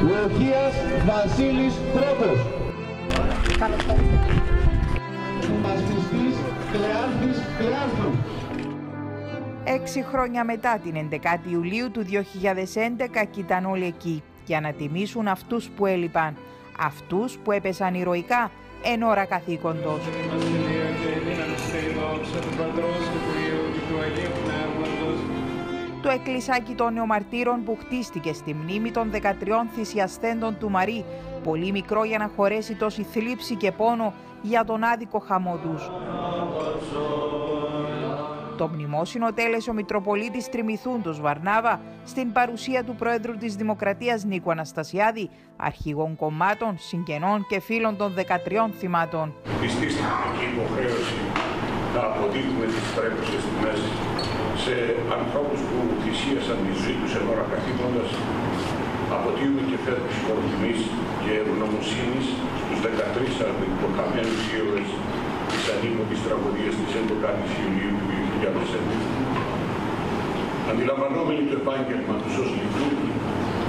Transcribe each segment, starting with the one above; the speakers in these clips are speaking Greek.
Λοχίας Βασίλης Πρώτος. Ασπιστής Κλεάνθης Κλεάνθου. Έξι χρόνια μετά την 11η Ιουλίου του 2011 ήταν όλοι εκεί για να τιμήσουν αυτούς που έλειπαν, αυτούς που έπεσαν ηρωικά εν ώρα καθήκοντος. Το εκκλησάκι των νεομαρτύρων που χτίστηκε στη μνήμη των 13 θυσιαστέντων του Μαρή, πολύ μικρό για να χωρέσει τόση θλίψη και πόνο για τον άδικο χαμό τους. Το μνημόσυνο τέλεσε ο Μητροπολίτης Τριμηθούντος Βαρνάβα στην παρουσία του Πρόεδρου της Δημοκρατίας Νίκου Αναστασιάδη, αρχηγών κομμάτων, συγγενών και φίλων των 13 θυμάτων. Πιστή στην υποχρέωση να αποδίδουμε τις τρέχουσες τιμές σε ανθρώπους που θυσίασαν τη ζωή τους εν ώρα καθήκοντας, αποτείουμε και φέτος κορτιμής και ευγνωμοσύνης στους 13 αρδικοκαμένους ήρωες της ανίποτη τραγωδίας της 11ης Ιουλίου του 2011. Αντιλαμβανόμενοι το επάγγελμα τους ως λειτουργοί,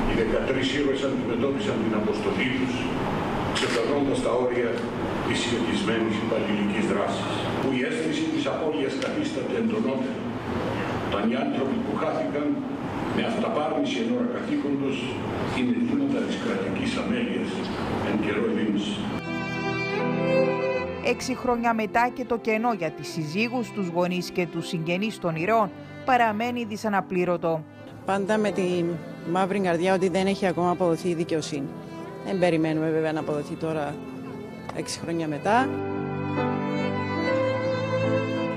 οι 13 ήρωες αντιμετώπισαν την αποστολή τους, ξεπερνώντας τα όρια της συνηθισμένης υπαλληλικής δράσης, που η αίσθηση της απώλειας καθίσταται εντονότερη, όταν οι άνθρωποι που χάθηκαν με αυταπάρνηση εν ώρα καθήκοντος είναι θύματα της κρατικής αμέλειας εν καιρό ειρήνης. Έξι χρόνια μετά και το κενό για τις συζύγους, τους γονείς και τους συγγενείς των ηρώων παραμένει δυσαναπλήρωτο. Πάντα με τη μαύρη καρδιά ότι δεν έχει ακόμα αποδοθεί η δικαιοσύνη. Δεν περιμένουμε βέβαια να αποδοθεί τώρα έξι χρόνια μετά.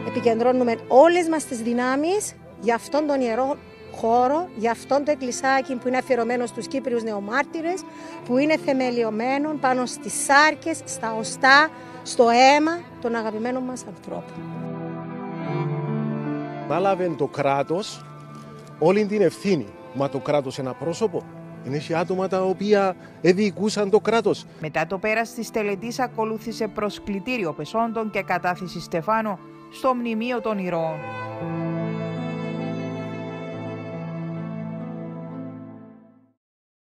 Επικεντρώνουμε όλες μας τις δυνάμεις για αυτόν τον ιερό χώρο, για αυτόν το εκκλησάκι που είναι αφιερωμένο στους Κύπριους νεομάρτυρες, που είναι θεμελιωμένο πάνω στις σάρκες, στα οστά, στο αίμα των αγαπημένων μας ανθρώπων. Ανάλαβε το κράτος όλη την ευθύνη. Μα το κράτος ένα πρόσωπο. Είναι και άτομα τα οποία εδιοικούσαν το κράτος. Μετά το πέρας της τελετής ακολούθησε προσκλητήριο πεσόντων και κατάθεση Στεφάνο στο Μνημείο των Ηρώων.